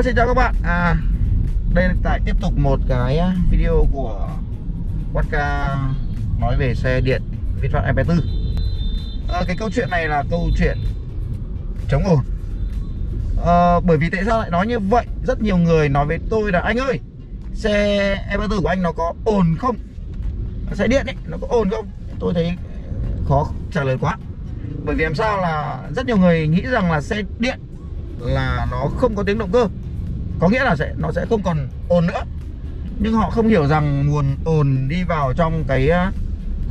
Hello xin chào các bạn. À, Đây là tại tiếp tục một cái video của Watka nói về xe điện VinFast MP4 à, ờ, Cái câu chuyện này là câu chuyện chống ồn. À, Bởi vì tại sao lại nói như vậy? Rất nhiều người nói với tôi là anh ơi Xe MP4 của anh nó có ổn không? Xe điện ấy nó có ổn không? Tôi thấy khó trả lời quá. Bởi vì làm sao là rất nhiều người nghĩ rằng là xe điện là nó không có tiếng động cơ có nghĩa là sẽ, nó sẽ không còn ồn nữa. Nhưng họ không hiểu rằng nguồn ồn đi vào trong cái à,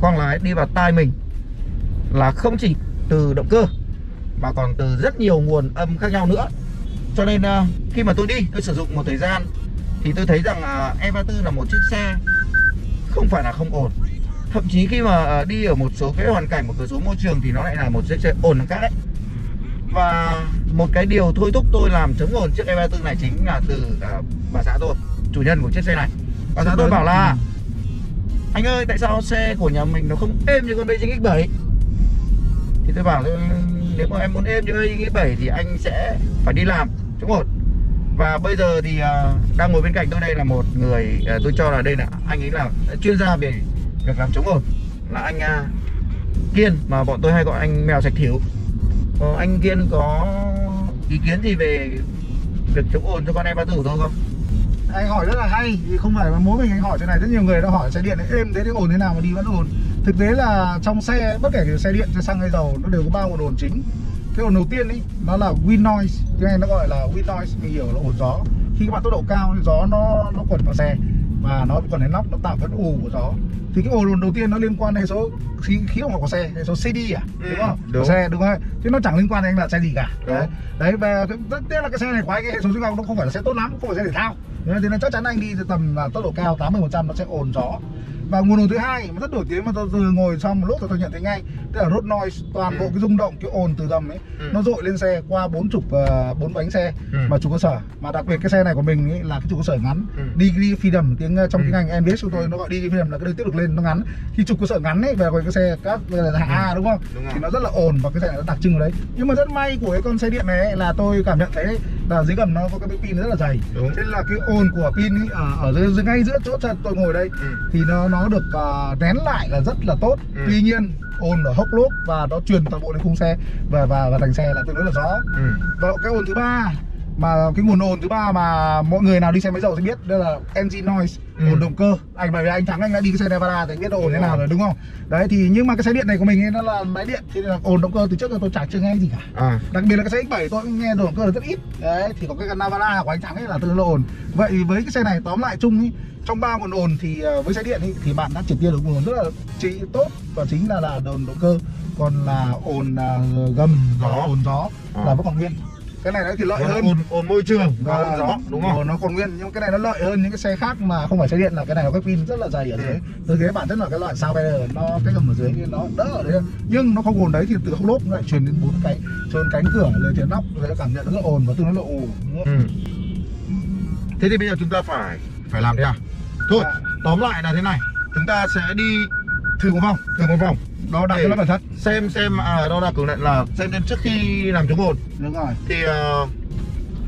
khoang lái, đi vào tai mình là không chỉ từ động cơ, mà còn từ rất nhiều nguồn âm khác nhau nữa. Cho nên à, khi mà tôi đi, tôi sử dụng một thời gian, thì tôi thấy rằng à, E34 là một chiếc xe không phải là không ồn. Thậm chí khi mà đi ở một số cái hoàn cảnh, một số môi trường thì nó lại là một chiếc xe ồn các đấy. Và một cái điều thôi thúc tôi làm chống ồn chiếc E34 này chính là từ uh, bà xã tôi chủ nhân của chiếc xe này. Bà xã tôi bảo là anh ơi tại sao xe của nhà mình nó không êm như con Beijing X7 thì tôi bảo nếu mà em muốn êm như Beijing X7 thì anh sẽ phải đi làm chống ồn. Và bây giờ thì uh, đang ngồi bên cạnh tôi đây là một người uh, tôi cho là đây là anh ấy là chuyên gia về việc làm chống ồn. Là anh uh, Kiên mà bọn tôi hay gọi anh mèo sạch thiểu. Ờ, anh Kiên có ý kiến gì về việc chống ồn cho con em ba tử thôi không? Anh hỏi rất là hay vì không phải mỗi mình anh hỏi chỗ này rất nhiều người đã hỏi xe điện này êm thế thì ồn thế nào mà đi vẫn ồn. Thực tế là trong xe bất kể xe điện xe xăng hay dầu nó đều có ba nguồn ồn chính. Cái ồn đầu tiên ấy nó là wind noise, tiếng Anh nó gọi là wind noise mình hiểu là ồn gió. Khi các bạn tốc độ cao thì gió nó nó quẩn vào xe và nó quẩn đến nóc nó tạo vẫn ù của gió thì cái ồn đầu tiên nó liên quan đến số khí khí động của xe số CD à? Ừ, đúng không? đúng. của xe đúng không? Chứ nó chẳng liên quan đến là xe gì cả. Đúng. đấy. Đấy và tiếc là cái xe này quái cái hệ số sinh học nó không phải là xe tốt lắm không phải xe thể thao thế nên chắc chắn anh đi tầm là tốc độ cao 80 phần trăm nó sẽ ồn gió và nguồn ồn thứ hai mà rất nổi tiếng mà tôi vừa ngồi xong một lúc tôi nhận thấy ngay tức là road noise toàn bộ ừ. cái rung động cái ồn từ gầm ấy ừ. nó dội lên xe qua bốn chục ờ, bốn bánh xe ừ. mà chủ cơ sở mà đặc biệt cái xe này của mình ấy là cái chủ cơ sở ngắn ừ. đi đi phi đầm tiếng ờ, trong ừ. tiếng anh NVS của tôi nó gọi đi phi đầm là cái đường tiếp được lên nó ngắn khi chủ cơ sở ngắn ấy về cái xe các là hạng A đúng không đúng thì nó rất là ồn và cái xe này nó đặc trưng ở đấy nhưng mà rất may của cái con xe điện này ấy, là tôi cảm nhận thấy là dưới gầm nó có cái pin rất là dày đúng. thế là cái ồn của pin ấy, ở, ở dưới, dưới ngay giữa chỗ tôi ngồi đây ừ. thì nó nó được uh, nén lại là rất là tốt ừ. tuy nhiên ồn ở hốc lốp và nó truyền toàn bộ lên khung xe và và và thành xe là tương đối là rõ ừ. và cái ồn thứ ba mà cái nguồn ồn thứ ba mà mọi người nào đi xe máy dầu sẽ biết đây là engine noise ừ. ồn động cơ. Anh bởi vì anh thắng anh đã đi cái xe Nevada thì biết ồn thế nào rồi đúng không? Đấy thì nhưng mà cái xe điện này của mình ấy, nó là máy điện thì là ồn động cơ từ trước giờ tôi chả chưa nghe gì cả. À. đặc biệt là cái xe X7 tôi cũng nghe động cơ là rất ít. Đấy thì có cái Navara của anh thắng ấy là tương đối ồn. Vậy với cái xe này tóm lại chung ấy trong ba nguồn ồn thì ờ, với xe điện ấy, thì bạn đã triệt tiêu được nguồn ồn rất là trị tốt và chính là là ồn động cơ. Còn là ồn uh, gầm gió. ồn gió là vẫn còn nguyên cái này nó thì lợi hơn. ồn, ồn môi trường và ồn gió đúng không? Nó còn nguyên nhưng cái này nó lợi hơn những cái xe khác mà không phải xe điện là cái này nó cái pin rất là dày ở dưới. Từ cái bản chất là cái loại sao bây nó cái gầm ở dưới nó đỡ ở đấy nhưng nó không ồn đấy thì từ không lốp nó lại truyền đến bốn cái trơn cánh cửa lên trên nóc nó cảm nhận rất là ồn và tương đối là ù ừ. thế thì bây giờ chúng ta phải phải làm thế à thôi à. tóm lại là thế này chúng ta sẽ đi thử một vòng thử một vòng đo đạc nó cẩn thận xem xem à đo đạc cường định là xem xem trước khi làm chống ồn đúng rồi. Thì uh,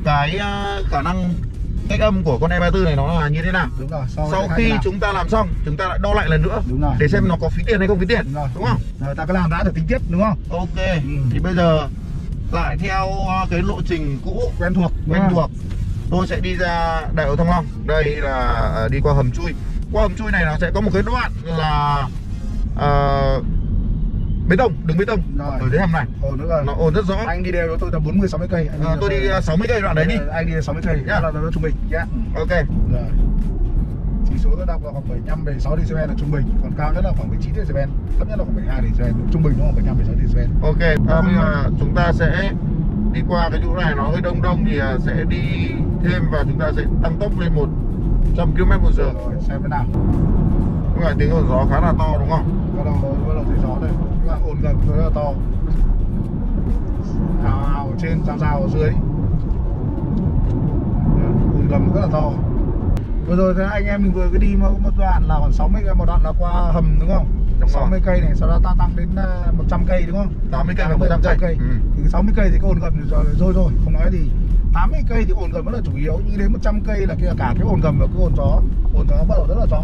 cái uh, khả năng cách âm của con E34 này nó là như thế nào? Đúng rồi sau, sau khi chúng ta làm xong chúng ta lại đo lại lần nữa đúng rồi. để xem nó có phí tiền hay không phí tiền đúng, rồi. đúng không? Rồi ta cứ làm đã được tính tiếp đúng không? Ok ừ. thì bây giờ lại theo cái lộ trình cũ quen thuộc quen thuộc. Tôi sẽ đi ra đại lộ thăng long. Đây là đi qua hầm chui. Qua hầm chui này nó sẽ có một cái đoạn là uh, bê tông đường bê tông rồi. ở dưới hầm này. Ồn nữa rồi. Nó ồn rất rõ. Anh đi đều tôi tầm 40 60 cây. Anh à, tôi đi 60 cây đoạn đấy đi. Anh đi 60 cây. Nhá. Là nó trung bình nhá. Ok. Rồi. Chỉ số tôi đọc là khoảng 75 76 dB là trung bình. Còn cao nhất là khoảng 19 dB thấp nhất là khoảng 72 dB trung bình nó khoảng 75 76 dB ok. À, bây giờ chúng ta sẽ đi qua cái chỗ này. Nó hơi đông đông thì à, sẽ đi thêm và chúng ta sẽ tăng tốc lên 100 km một giờ. Rồi xem thế nào mà tiếng ồn gió khá là to đúng không? Bắt đầu bắt đầu thấy gió đây. Nhưng mà ồn gần rất là to. Ào ào ở trên rào rào ở dưới. Ồn gầm rất là to. Vừa rồi thì anh em mình vừa cứ đi một, đoạn là khoảng 60 cây một đoạn là qua hầm đúng không? Đúng 60 cây này sau đó ta tăng đến 100 à, cây đúng không? 80 cây và 100 cây, cây. Ừ. thì 60 cây thì cái ồn gầm rồi rồi rồi. Không nói thì 80 cây thì ồn gầm vẫn là chủ yếu. Nhưng đến 100 cây là kia cả cái ồn gầm và cái ồn gió. Ồn gió bắt đầu rất là rõ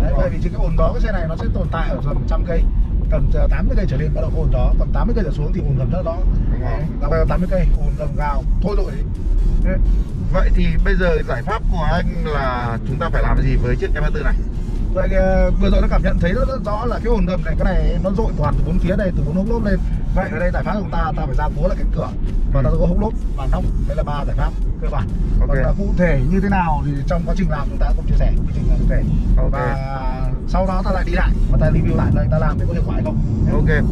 đấy bởi vì chỉ cái ồn gió cái xe này nó sẽ tồn tại ở tầm 100 cây. Tầm 80 cây trở lên bắt đầu ồn gió còn 80 cây trở xuống thì ồn gầm rất là rõ đấy, bây giờ 80 cây ồn gầm gào thôi đội đấy. Vậy thì bây giờ giải pháp của anh là chúng ta phải làm gì với chiếc E34 này? vậy ờ, vừa rồi nó cảm nhận thấy rất, rất rõ là cái ồn gầm này cái này nó dội toàn từ bốn phía đây từ bốn hốc lốp lên. Vậy ở đây giải pháp của ta ta phải ra cố lại cánh cửa. Và ta có hốc lốp và nóc. Đây là ba giải pháp cơ bản. Ok. còn là cụ thể như thế nào thì trong quá trình làm chúng ta cũng chia sẻ. Quy trình cụ thể. Ok. và sau đó ta lại đi lại và ta review lại đây ta làm thì có hiệu quả hay không Ok.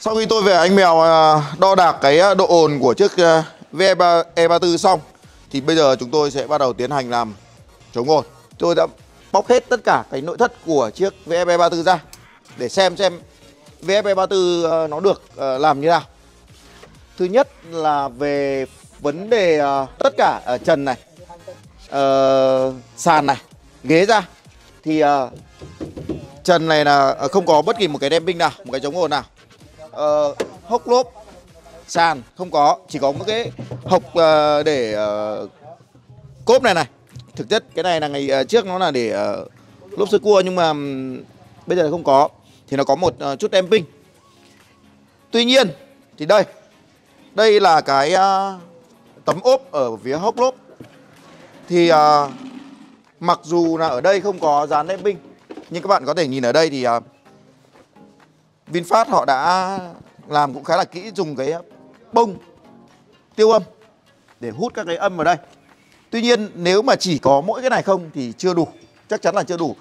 Sau khi tôi về anh Mèo à, đo đạc cái à, độ ồn của chiếc à, VE3 E34 e xong thì bây giờ chúng tôi sẽ bắt đầu tiến hành làm chống ồn. Tôi đã bóc hết tất cả cái nội thất của chiếc V34 ra để xem xem V34 à, nó được làm như nào. Thứ nhất là về vấn đề tất cả ở trần này, ờ, sàn này, ghế ra thì uh, trần này là à, không có bất kỳ một cái đem binh nào, một cái chống ồn nào. uh, hốc lốp, sàn không có, chỉ có một cái hộc uh, à, để uh, cốp này này. Thực chất cái này là ngày uh, trước nó là để uh, lốp sơ cua nhưng mà um, bây giờ không có thì nó có một uh, chút binh. Tuy nhiên thì đây, đây là cái uh, tấm ốp ở phía hốc lốp thì uh, mặc dù là ở đây không có dán damping nhưng các bạn có thể nhìn ở đây thì uh, VinFast họ đã làm cũng khá là kỹ dùng cái bông tiêu âm để hút các cái âm vào đây. Tuy nhiên nếu mà chỉ có mỗi cái này không thì chưa đủ, chắc chắn là chưa đủ.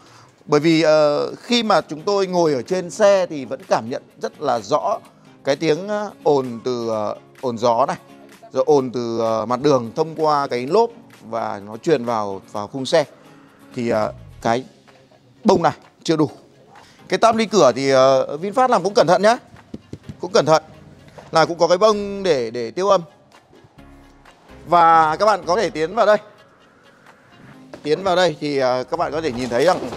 Bởi vì uh, khi mà chúng tôi ngồi ở trên xe thì vẫn cảm nhận rất là rõ cái tiếng ờ, ồn từ uh, ồn gió này, rồi ồn từ uh, mặt đường thông qua cái lốp và nó truyền vào vào khung xe. Thì à, cái bông này chưa đủ. Cái tam ly cửa thì à, VinFast làm cũng cẩn thận nhá. Cũng cẩn thận. Là cũng có cái bông để để tiêu âm. Và các bạn có thể tiến vào đây. Tiến vào đây thì à, các bạn có thể nhìn thấy rằng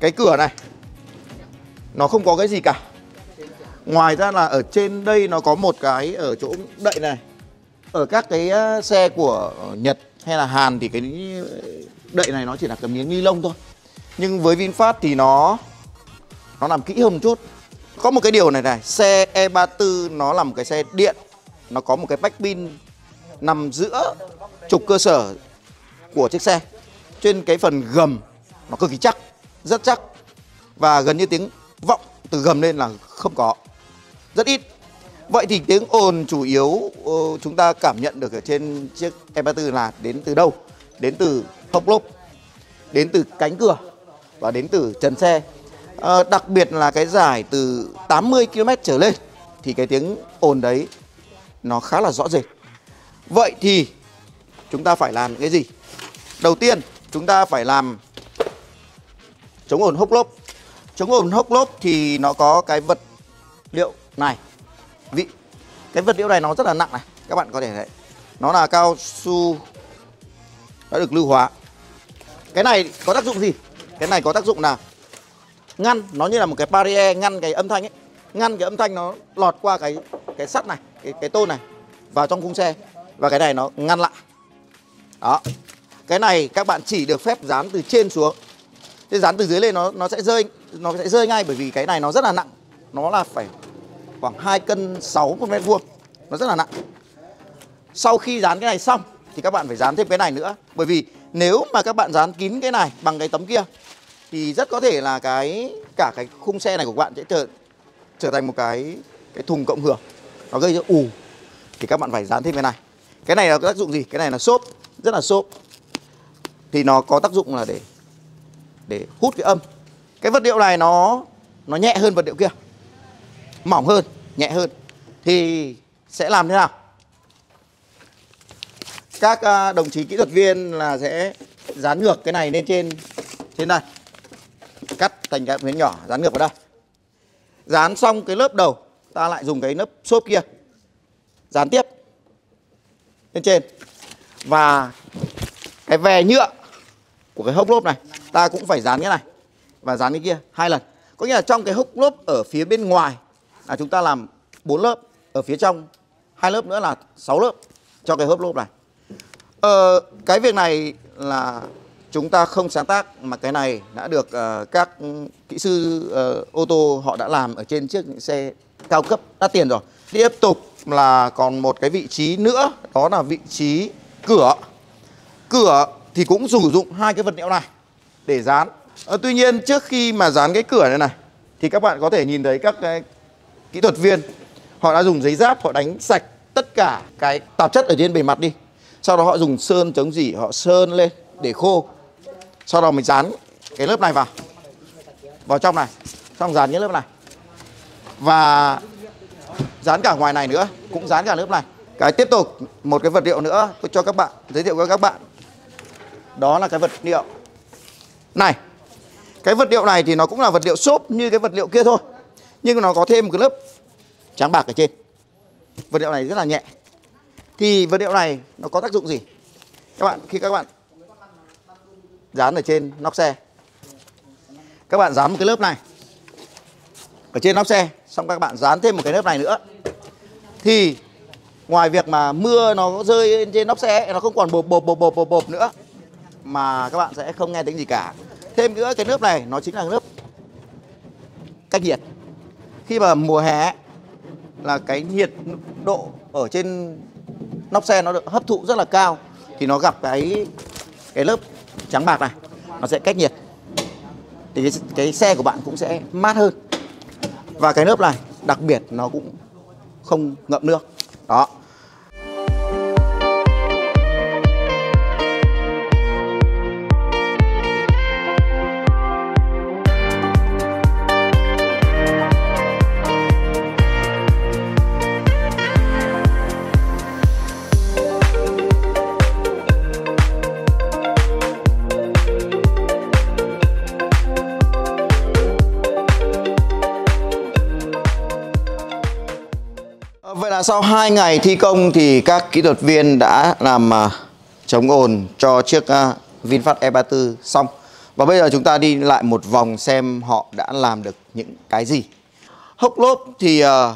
cái cửa này, nó không có cái gì cả. Ngoài ra là ở trên đây nó có một cái ở chỗ đậy này. Ở các cái xe của Nhật hay là Hàn thì cái đậy này nó chỉ là cái miếng ni lông thôi. Nhưng với VinFast thì nó nó làm kỹ hơn một chút. Có một cái điều này này, xe E34 nó là một cái xe điện. Nó có một cái bách pin nằm giữa trục cơ sở của chiếc xe. Trên cái phần gầm nó cực kỳ chắc, rất chắc. Và gần như tiếng vọng từ gầm lên là không có, rất ít. Vậy thì tiếng ồn chủ yếu ờ, chúng ta cảm nhận được ở trên chiếc E34 là đến từ đâu? Đến từ hốc lốp đến từ cánh cửa và đến từ trần xe. À, đặc biệt là cái giải từ 80 km trở lên thì cái tiếng ồn đấy nó khá là rõ rệt. Vậy thì chúng ta phải làm cái gì? Đầu tiên chúng ta phải làm chống ồn hốc lốp chống ồn hốc lốp thì nó có cái vật liệu này. Vị cái vật liệu này nó rất là nặng này. Các bạn có thể thấy nó là cao su đã được lưu hóa. Cái này có tác dụng gì? Cái này có tác dụng là ngăn, nó như là một cái barrier ngăn cái âm thanh ấy. Ngăn cái âm thanh nó lọt qua cái cái sắt này, cái cái tôn này vào trong khung xe. Và cái này nó ngăn lại. Đó. Cái này các bạn chỉ được phép dán từ trên xuống. Thế dán từ dưới lên nó nó sẽ rơi, nó sẽ rơi ngay bởi vì cái này nó rất là nặng. Nó là phải khoảng 2 cân 6 một mét vuông. Nó rất là nặng. Sau khi dán cái này xong thì các bạn phải dán thêm cái này nữa. Bởi vì nếu mà các bạn dán kín cái này bằng cái tấm kia, thì rất có thể là cái, cả cái khung xe này của bạn sẽ trở trở thành một cái cái thùng cộng hưởng. Nó gây ra ù. Thì các bạn phải dán thêm cái này. Cái này là có tác dụng gì? Cái này là xốp, rất là xốp. Thì nó có tác dụng là để để hút cái âm. Cái vật liệu này nó nó nhẹ hơn vật liệu kia. Mỏng hơn, nhẹ hơn. Thì sẽ làm thế nào? Các ờ, đồng chí kỹ thuật viên là sẽ dán ngược cái này lên trên trên đây. Cắt thành cái miếng nhỏ, dán ngược vào đây. Dán xong cái lớp đầu, ta lại dùng cái lớp xốp kia. Dán tiếp, lên trên. Và cái vè nhựa của cái hốc lốp này, ta cũng phải dán cái này và dán cái kia hai lần. Có nghĩa là trong cái hốc lốp ở phía bên ngoài là chúng ta làm bốn lớp, ở phía trong hai lớp nữa là 6 lớp cho cái hốc lốp này ờ, cái việc này là chúng ta không sáng tác mà cái này đã được uh, các kỹ sư uh, ô tô họ đã làm ở trên chiếc xe cao cấp đắt tiền rồi. Tiếp tục là còn một cái vị trí nữa đó là vị trí cửa. Cửa thì cũng sử dụng hai cái vật liệu này để dán. À, tuy nhiên trước khi mà dán cái cửa này này thì các bạn có thể nhìn thấy các cái kỹ thuật viên họ đã dùng giấy giáp họ đánh sạch tất cả cái tạp chất ở trên bề mặt đi sau đó họ dùng sơn chống dỉ họ sơn lên để khô. Sau đó mình dán cái lớp này vào. Vào trong này. Xong dán những lớp này. Và dán cả ngoài này nữa, cũng dán cả lớp này. Cái tiếp tục, một cái vật liệu nữa, tôi cho các bạn, giới thiệu với các bạn. Đó là cái vật liệu này. Cái vật liệu này thì nó cũng là vật liệu xốp như cái vật liệu kia thôi. Nhưng nó có thêm một cái lớp trắng bạc ở trên. Vật liệu này rất là nhẹ thì vật liệu này nó có tác dụng gì? Các bạn khi các bạn dán ở trên nóc xe các bạn dán một cái lớp này ở trên nóc xe xong các bạn dán thêm một cái lớp này nữa. Thì ngoài việc mà mưa nó rơi trên nóc xe nó không còn bộp bộp bộp bộp bộp, bộp nữa mà các bạn sẽ không nghe tiếng gì cả. Thêm nữa cái lớp này nó chính là lớp cách nhiệt. Khi mà mùa hè là cái nhiệt độ ở trên nóc xe nó được hấp thụ rất là cao thì nó gặp cái cái lớp trắng bạc này nó sẽ cách nhiệt. Thì cái, cái xe của bạn cũng sẽ mát hơn. Và cái lớp này đặc biệt nó cũng không ngậm nước. Đó. Sau 2 ngày thi công thì các kỹ thuật viên đã làm à, chống ồn cho chiếc à, VinFast E34 xong. Và bây giờ chúng ta đi lại một vòng xem họ đã làm được những cái gì. Hốc lốp thì à,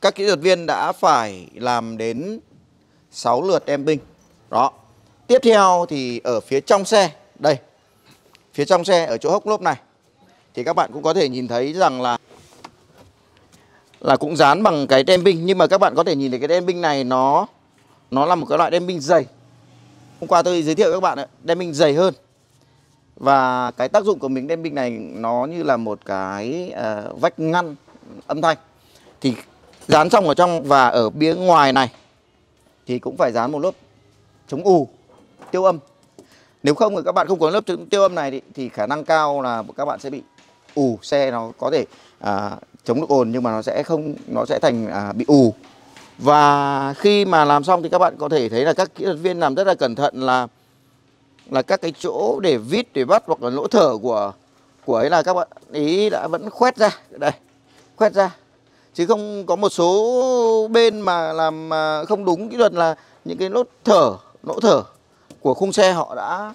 các kỹ thuật viên đã phải làm đến 6 lượt em binh. Đó. Tiếp theo thì ở phía trong xe, đây. Phía trong xe ở chỗ hốc lốp này thì các bạn cũng có thể nhìn thấy rằng là là cũng dán bằng cái đem binh nhưng mà các bạn có thể nhìn thấy cái đem binh này nó nó là một cái loại đem binh dày. Hôm qua tôi giới thiệu các bạn đem binh dày hơn. Và cái tác dụng của mình đem binh này nó như là một cái uh, vách ngăn âm thanh. Thì dán xong ở trong và ở phía ngoài này thì cũng phải dán một lớp chống ù tiêu âm. Nếu không thì các bạn không có lớp tiêu âm này thì, thì khả năng cao là các bạn sẽ bị ù xe nó có thể à, chống được ồn nhưng mà nó sẽ không nó sẽ thành à, bị ù. Và khi mà làm xong thì các bạn có thể thấy là các kỹ thuật viên làm rất là cẩn thận là là các cái chỗ để vít để bắt hoặc là lỗ thở của của ấy là các bạn ý đã vẫn khoét ra. Đây khoét ra. Chứ không có một số bên mà làm mà không đúng kỹ thuật là những cái lỗ thở lỗ thở của khung xe họ đã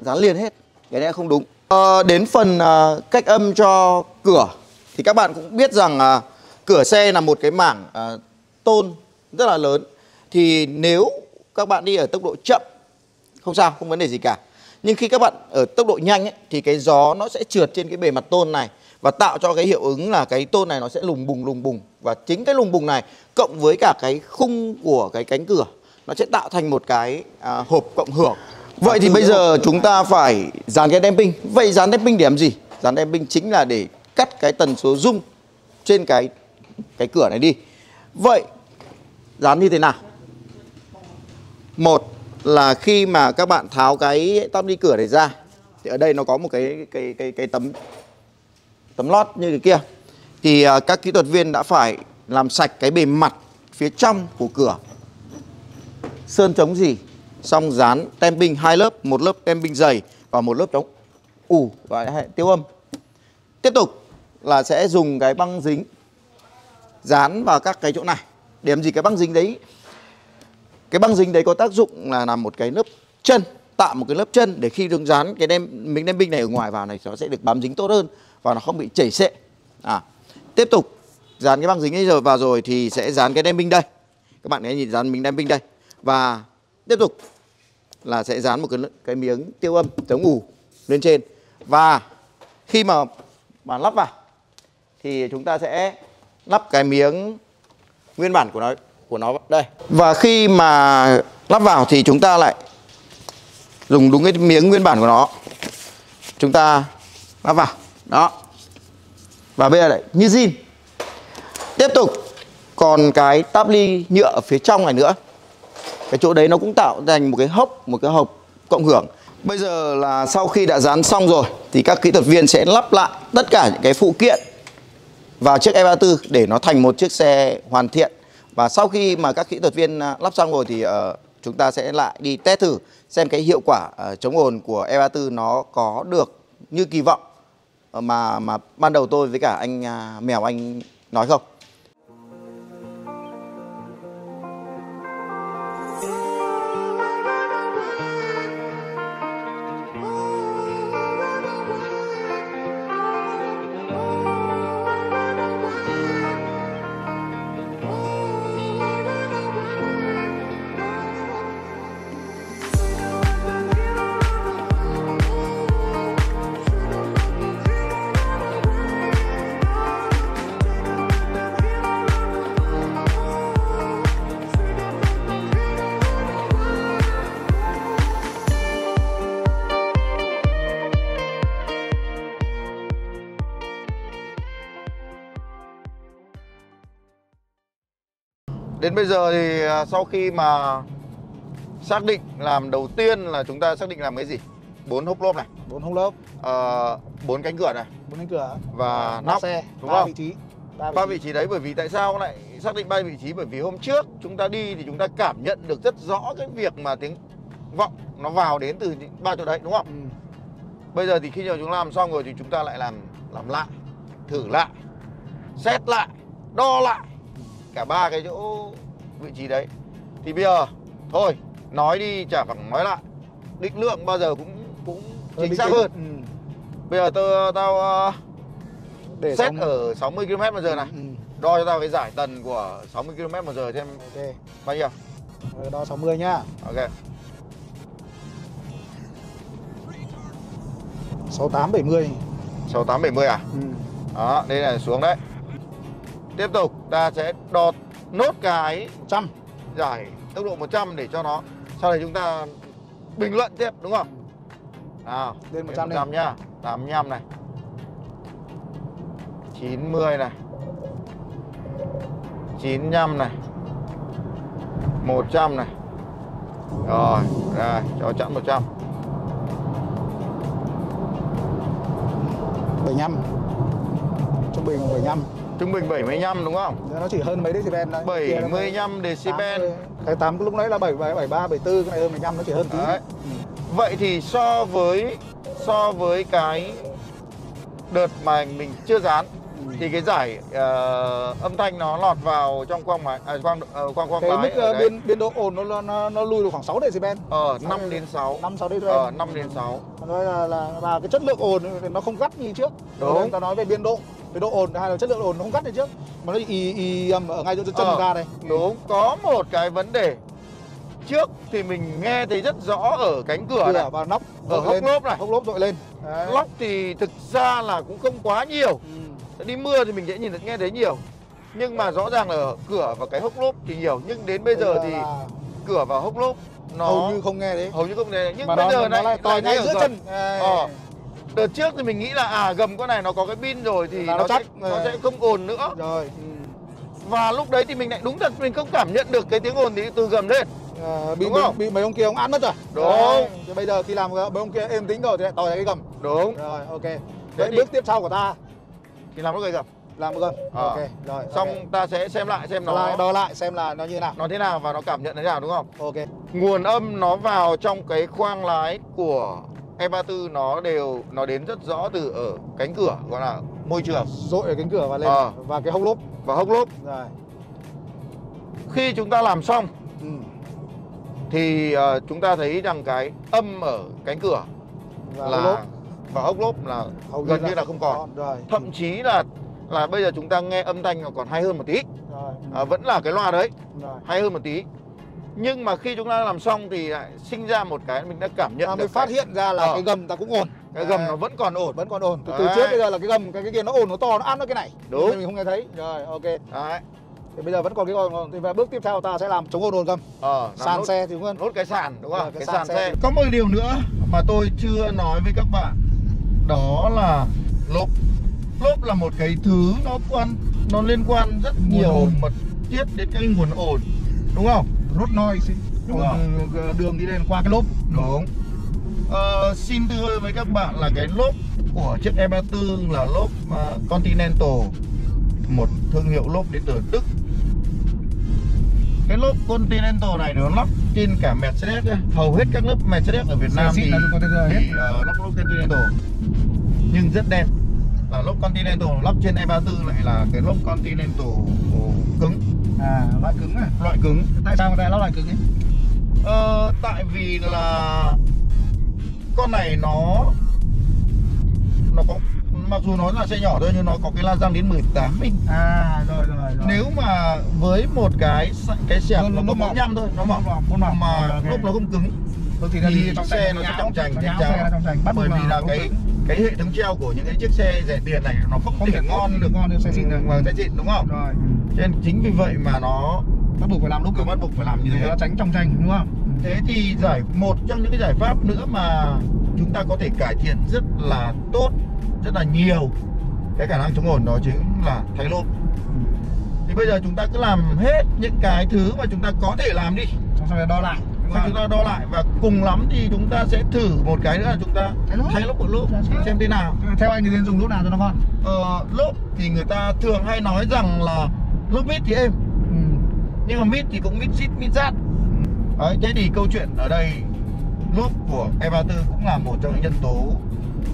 dán liền hết. Cái này không đúng à, đến phần à, cách âm cho cửa. Thì các bạn cũng biết rằng à, cửa xe là một cái mảng à, tôn rất là lớn. Thì nếu các bạn đi ở tốc độ chậm không sao không vấn đề gì cả. Nhưng khi các bạn ở tốc độ nhanh ấy, thì cái gió nó sẽ trượt trên cái bề mặt tôn này và tạo cho cái hiệu ứng là cái tôn này nó sẽ lùng bùng lùng bùng. Và chính cái lùng bùng này cộng với cả cái khung của cái cánh cửa nó sẽ tạo thành một cái à, hộp cộng hưởng vậy thì bây giờ chúng ta phải dán cái damping. Vậy dán damping để làm gì? Dán damping chính là để cắt cái tần số rung trên cái cái cửa này đi. Vậy dán như thế nào? Một là khi mà các bạn tháo cái tắp đi cửa này ra thì ở đây nó có một cái cái cái cái tấm tấm lót như cái kia. Thì uh, các kỹ thuật viên đã phải làm sạch cái bề mặt phía trong của cửa. Sơn chống gì xong dán tem binh hai lớp, một lớp tem binh dày và một lớp chống ủ và tiêu âm. Tiếp tục là sẽ dùng cái băng dính dán vào các cái chỗ này. Điểm gì cái băng dính đấy? Cái băng dính đấy có tác dụng là làm một cái lớp chân, tạo một cái lớp chân để khi đường dán cái đem mình đem binh này ở ngoài vào này, nó sẽ được bám dính tốt hơn và nó không bị chảy xệ. À tiếp tục, dán cái băng dính ấy rồi vào rồi thì sẽ dán cái đem binh đây. Các bạn hãy nhìn dán miếng pin đây. Và tiếp tục là sẽ dán một cái cái miếng tiêu âm, chống ù lên trên. Và khi mà bạn lắp vào, thì chúng ta sẽ lắp cái miếng nguyên bản của nó của nó đây. Và khi mà lắp vào thì chúng ta lại dùng đúng cái miếng nguyên bản của nó. Chúng ta lắp vào, đó. Và bây giờ lại như zin. Tiếp tục, còn cái táp ly nhựa ở phía trong này nữa cái chỗ đấy nó cũng tạo thành một cái hốc một cái hộp cộng hưởng. Bây giờ là sau khi đã dán xong rồi thì các kỹ thuật viên sẽ lắp lại tất cả những cái phụ kiện vào chiếc E34 để nó thành một chiếc xe hoàn thiện. Và sau khi mà các kỹ thuật viên à, lắp xong rồi thì uh, chúng ta sẽ lại đi test thử xem cái hiệu quả uh, chống ồn của E34 nó có được như kỳ vọng ờ, mà mà ban đầu tôi với cả anh uh, mèo anh nói không. Đến bây giờ thì à, sau khi mà xác định làm đầu tiên là chúng ta xác định làm cái gì? Bốn hốc lốp này, bốn hông lốp ờ, bốn cánh cửa này bốn cánh cửa và nóc xe đúng không? vị trí Ba vị trí đấy bởi vì tại sao lại xác định ba vị trí? Bởi vì hôm trước chúng ta đi thì chúng ta cảm nhận được rất rõ cái việc mà tiếng vọng nó vào đến từ ba chỗ đấy đúng không? ừ. Bây giờ thì khi mà chúng làm xong rồi thì chúng ta lại làm làm lại, thử lại, xét lại, đo lại cả ba cái chỗ vị trí đấy. Thì bây giờ thôi, nói đi chả bằng nói lại. Định lượng bao giờ cũng cũng chính xác hơn. ừ. Bây giờ tôi tao ờ, để xét xong- ở 60 km h này. ừ. Đo cho tao cái giải tần của 60 km h xem ok bao nhiêu. Rồi, đo 60 nhá Ok. 68 70 68 70 à? ừ. Đó, đây là xuống đấy. Tiếp tục ta sẽ đo nốt cái 100 giải tốc độ 100 để cho nó sau này chúng ta bình luận tiếp đúng không? Nào, Lên 100 đi. 100 nhá. 85 này. 90 này. 95 này. 100 này. Rồi, ra cho chẵn 100. 75 trung bình là 75 Trung bình 75 đúng không? nó chỉ hơn mấy decibel đấy Kia nó 75 decibel. 80. cái 8 lúc nãy là 77 73 74 cái này hơn 15 nó chỉ hơn tí Đấy. ừ. Vậy thì so với so với cái đợt mà mình chưa dán Ừ. thì cái giải ờ, âm thanh nó lọt vào trong quang máy à, quang uh, quang quang cái mức ờ, biên biên độ ổn nó nó nó lùi được khoảng 6 decibel ờ 5 đến 6 5 6 decibel ờ 5 đến 6 nói là, là và cái chất lượng ồn thì nó không gắt như trước Đúng. Ta nói về biên độ về độ ồn hay là chất lượng ồn nó không gắt như trước. Mà nó y y âm ở ngay chỗ chân Ờ, ga đây. đúng. Có một cái vấn đề. Trước thì mình nghe thấy rất rõ ở cánh cửa cửa này. và nóc Ở hốc lên. lốp này. hốc lốp dội lên. Đấy. lóc thì thực ra là cũng không quá nhiều. Ừ. đi mưa thì mình sẽ nhìn thấy nghe thấy nhiều. Nhưng mà rõ ràng là ở cửa và cái hốc lốp thì nhiều. Nhưng đến bây giờ thì là cửa và hốc lốp nó hầu như không nghe đấy. hầu như không nghe nhưng mà bây nó, giờ nó này lại nghe ngay giữa chân. Đấy. Ờ. đợt trước thì mình nghĩ là à gầm con này nó có cái pin rồi thì Là nó, nó sẽ, chắc. nó Ờ. sẽ không ồn nữa rồi ừ. và lúc đấy thì mình lại đúng thật mình không cảm nhận được cái tiếng ồn thì từ gầm lên Ờ, bị, Đúng bị, không? bị mấy ông kia ông án mất rồi Đúng. Đấy. Thì bây giờ khi làm mấy ông kia êm tính rồi thì lại tòi cái gầm đúng rồi ok Vậy thì- bước tiếp sau của ta thì làm nó gây gầm làm một gầm Ờ. ok rồi xong ok. ta sẽ xem lại xem nó lại, đo lại xem là nó như thế nào nó thế nào và nó cảm nhận thế nào đúng không ok nguồn âm nó vào trong cái khoang lái của E34 nó đều nó đến rất rõ từ ở cánh cửa gọi là môi trường. Dội ở cánh cửa và lên Ờ. và cái hốc lốp. Và hốc lốp. Rồi. Khi chúng ta làm xong ừ. thì ờ, chúng ta thấy rằng cái âm ở cánh cửa và hốc là lốp. và hốc lốp là hầu gần như là không còn. rồi. Thậm chí là là bây giờ chúng ta nghe âm thanh còn hay hơn một tí. Rồi. À, vẫn là cái loa đấy. Rồi. Hay hơn một tí nhưng mà khi chúng ta làm xong thì lại sinh ra một cái mình đã cảm nhận ta được mới phát cái- hiện ra là Ờ. cái gầm ta cũng ổn. Cái gầm Đấy. nó vẫn còn ổn. Vẫn còn ổn. Từ, từ Đấy. trước bây giờ là cái gầm cái, cái kia nó ổn nó to nó ăn nó cái này. Đúng. mình không nghe thấy. Rồi ok. Đấy. Thì bây giờ vẫn còn cái gầm ổn thì về bước tiếp theo ta sẽ làm chống ồn ồn gầm. Ờ sàn nốt- xe thì đúng hơn. nốt cái sàn đúng không? Cái cái, sàn sàn, xe. xe. Có một điều nữa mà tôi chưa nói với các bạn. Đó là lốp. Lốp là một cái thứ nó quan nó liên quan rất nhiều mật thiết đến cái nguồn ồn. Đúng không rốt noise Đúng rồi. đường, đường đi lên qua cái lốp. Đúng. Ờ, xin thưa với các bạn là cái lốp của chiếc E34 là lốp ờ, Continental. Một thương hiệu lốp đến từ Đức. Cái lốp Continental này nó lắp trên cả Mercedes nhá. hầu hết các lớp Mercedes ở Việt Nam thì, thì ờ, lắp lốp Continental. Nhưng rất đen. Là lốp Continental lắp trên E34 lại là cái lốp Continental cứng loại cứng tại sao người ta lắp loại cứng ấy Ờ, tại vì là con này nó nó có mặc dù nó là xe nhỏ thôi nhưng nó có cái la răng đến 18 inch. à rồi rồi rồi Nếu mà với một cái cái xẹp Nó- có mỏng. 45 thôi, nó mỏng mỏng, mỏng. mà Rồi, ok. lúc nó không cứng nó thì trong xe xe nó sẽ trành xe trong trành bắt bởi buộc vì là cái cái hệ thống treo của những cái chiếc xe rẻ tiền này nó không, Không thể ngon được ngon được xe xịn được. mà xe xịn đúng không? rồi nên chính vì vậy mà nó bắt buộc phải làm lúc bắt buộc phải làm như để thế. nó tránh trong tranh đúng không Thế thì giải một trong những cái giải pháp nữa mà chúng ta có thể cải thiện rất là tốt, rất là nhiều cái khả năng chống ồn đó chính là thay lốp. Thì bây giờ chúng ta cứ làm hết những cái thứ mà chúng ta có thể làm đi. xong đó đo lại Xong chúng ta đo lại và cùng lắm thì chúng ta sẽ thử một cái nữa là chúng ta Thay lốp. lốp một lốp Dạ, sao? xem thế nào. theo anh thì nên dùng lúc nào cho nó ngon Ờ, lốp thì người ta thường hay nói rằng là lốp mít thì êm. Nhưng mà mít thì cũng mít xít mít rát. Đấy, thế thì câu chuyện ở đây lốp của E34 cũng là một trong những nhân tố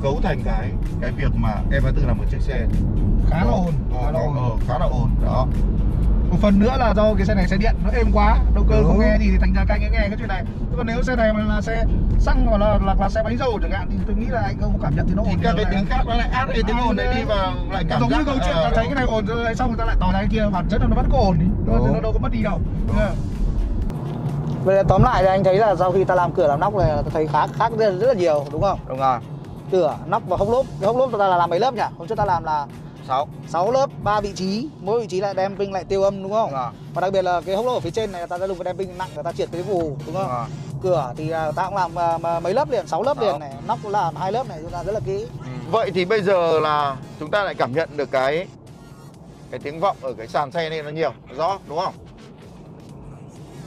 cấu thành cái cái việc mà E34 là một chiếc xe. Khá là ồn Ờ, khá là ồn. ờ, khá là ồn đó một phần nữa là do cái xe này xe điện nó êm quá động cơ Đúng. không nghe gì thì thành ra các anh ấy nghe cái chuyện này Thế còn nếu xe này mà là xe xăng hoặc là, là, là xe máy dầu chẳng hạn thì tôi nghĩ là anh không cảm nhận thì nó thì ồn các nhiều cái tiếng khác nó lại át cái tiếng ồn đấy đi và lại cảm giống giác như câu chuyện ờ, ta thấy cái này ồn rồi xong người ta lại tỏ ra cái kia bản chất là nó vẫn có ồn đi nó, đâu có mất đi đâu. Vậy là tóm lại thì anh thấy là sau khi ta làm cửa làm nóc này là ta thấy khác khác rất, rất là nhiều đúng không? đúng rồi Cửa, nóc và hốc lốp. Cái hốc lốp ta là làm mấy lớp nhỉ? Hôm trước ta làm là sáu 6 lớp, 3 vị trí, mỗi vị trí lại đem pin lại tiêu âm đúng không? Đúng rồi. Và đặc biệt là cái hốc lốp ở phía trên này ta đã dùng cái đem pin nặng người ta triệt cái vù đúng không? Đúng rồi. Cửa thì à, ta cũng làm à, mấy lớp liền, 6 lớp Đó. liền này, nóc cũng làm hai lớp này chúng ta rất là kỹ. vậy thì bây giờ là chúng ta lại cảm nhận được cái cái tiếng vọng ở cái sàn xe này nó nhiều rõ đúng không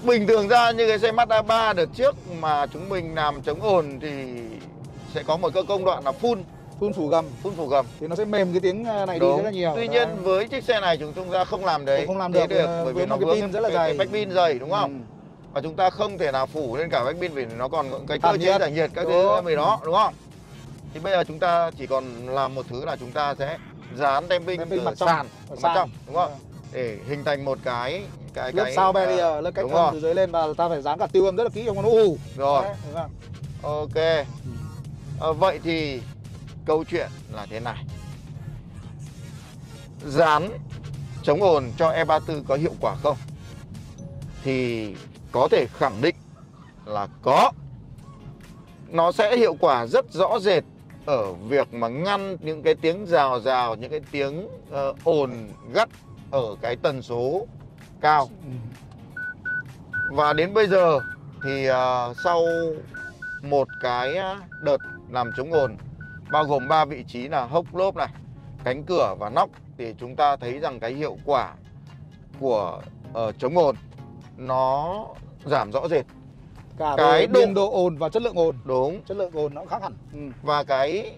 bình thường ra như cái xe Mazda 3 đợt trước mà chúng mình làm chống ồn thì sẽ có một cái công đoạn là phun Phun phủ gầm phun phủ gầm thì nó sẽ mềm cái tiếng à, này đi Đúng. rất là nhiều. Tuy Đấy. nhiên với chiếc xe này chúng chúng ta không làm đấy. Không làm thế được, ờ, bởi vì nó cái pin rất là dày. cái bách pin dày đúng không? Ừ. Và chúng ta không thể nào phủ lên cả bách pin vì nó còn cái cơ chế giải nhiệt các thứ về đó đúng không? Thì bây giờ chúng ta chỉ còn làm một thứ là chúng ta sẽ dán tem pin ở mặt trong, sàn, mặt trong đúng không? Ờ. Để hình thành một cái cái lớp cái sau ờ, barrier lớp cách âm rồi. từ dưới lên và ta phải dán cả tiêu âm rất là kỹ không nó ù Rồi. Đấy? Ok. Ờ, vậy thì câu chuyện là thế này. Dán chống ồn cho E34 có hiệu quả không? Thì có thể khẳng định là có. Nó sẽ hiệu quả rất rõ rệt ở việc mà ngăn những cái tiếng rào rào, những cái tiếng uh, ồn gắt ở cái tần số cao. Và đến bây giờ thì uh, sau một cái ờ, đợt làm chống ồn bao gồm 3 vị trí là hốc lốp này, cánh cửa và nóc thì chúng ta thấy rằng cái hiệu quả của ờ, chống ồn nó giảm rõ rệt. cả Cái biên độ ồn và chất lượng ồn Đúng. chất lượng ồn nó khác hẳn ừ. Và cái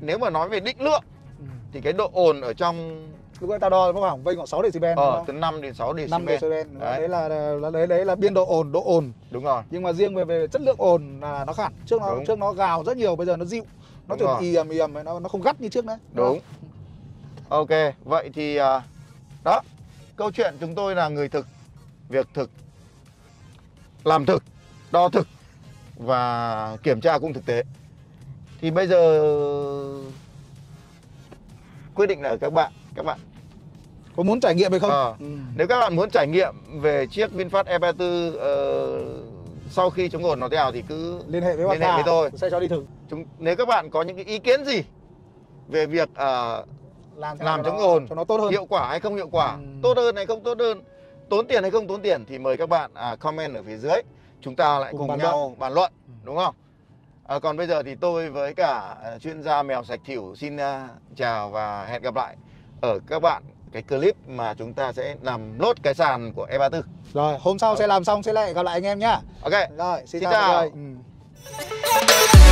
nếu mà nói về định lượng Ừ. thì cái độ ồn ở trong lúc ta đo nó khoảng vênh khoảng 6 decibel ờ, từ 5 đến 6 5 decibel. decibel Đấy. đấy là, đấy đấy là biên độ ồn độ ồn Đúng rồi. nhưng mà riêng về về chất lượng ồn là nó khác trước nó Đúng. trước nó gào rất nhiều bây giờ nó dịu nó rồi. ì ầm ì ầm nó nó không gắt như trước nữa Đúng. Ok, vậy thì à, đó, câu chuyện chúng tôi là người thực, việc thực, làm thực, đo thực và kiểm tra cũng thực tế. Thì bây giờ quyết định là ở các bạn, các bạn có muốn trải nghiệm hay không Ờ. ừ. Nếu các bạn muốn trải nghiệm về chiếc VinFast E34 ờ, sau khi chống ồn nó tèo thì cứ liên hệ với Liên hệ với tôi. sẽ cho đi thử. Chúng nếu các bạn có những cái ý kiến gì về việc ờ, làm thế làm chống ồn cho nó tốt hơn. hiệu quả hay không hiệu quả Ừ. tốt hơn hay không tốt hơn tốn tiền hay không tốn tiền thì mời các bạn à, comment ở phía dưới. Chúng ta lại Cùng cùng, bàn nhau bàn luận đúng không? À, còn bây giờ thì tôi với cả à, chuyên gia mèo sạch thỉu xin à, chào và hẹn gặp lại ở các bạn cái clip mà chúng ta sẽ làm lốt cái sàn của E34. Rồi hôm sau sẽ làm xong sẽ lại gặp lại anh em nhá. Ok. Rồi xin, Xin chào, chào. Ừ.